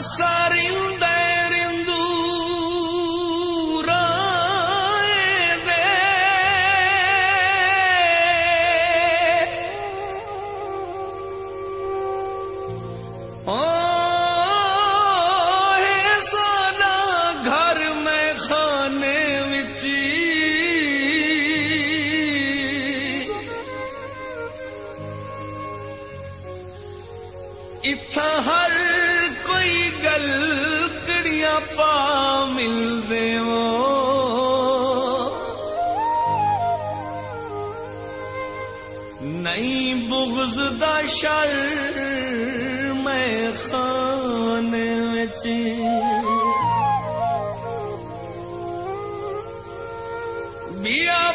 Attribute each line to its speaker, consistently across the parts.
Speaker 1: passarinho da bildiyor Ney buğzda şerme khane veçi Biya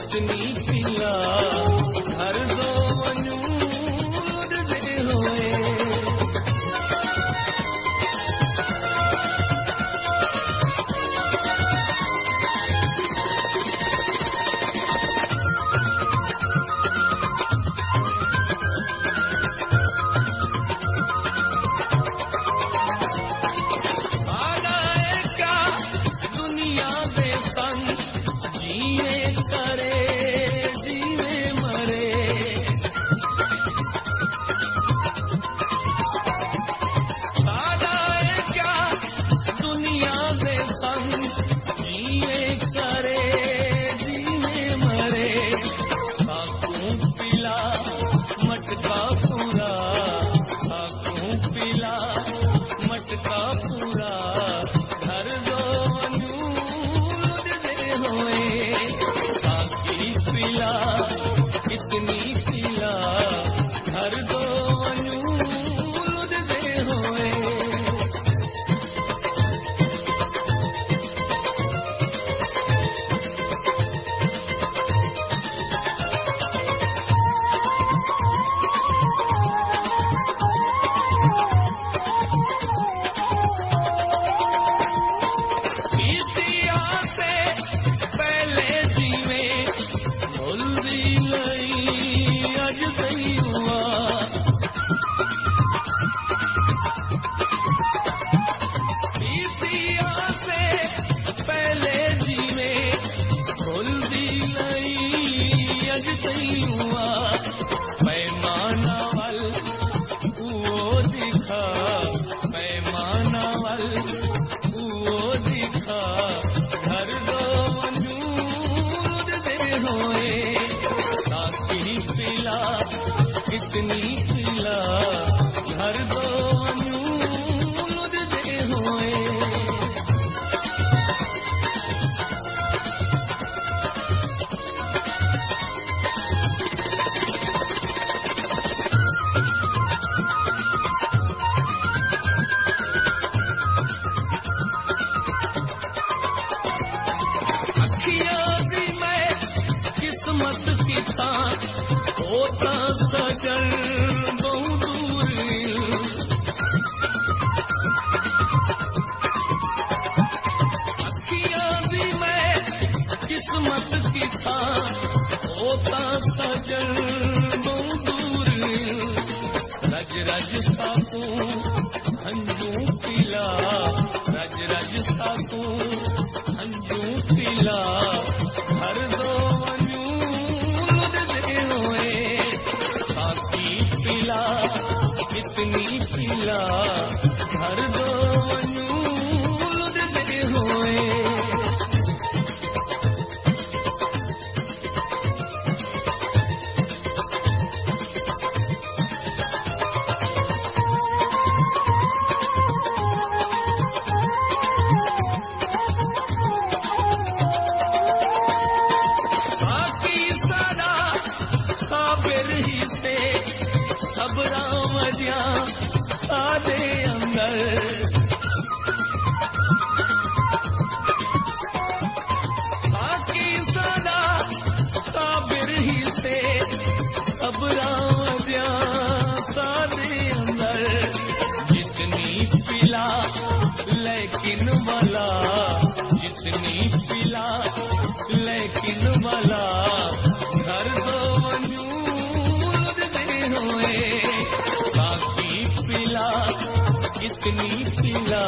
Speaker 1: कितनी पिला नीला होता सजन, बहुत भी मैं किस्मत की था, होता सजन, बहुत रज रज साकू हंजू पिला, रज रज साकू पिला। रावरिया सादे अंदर अपनी खिला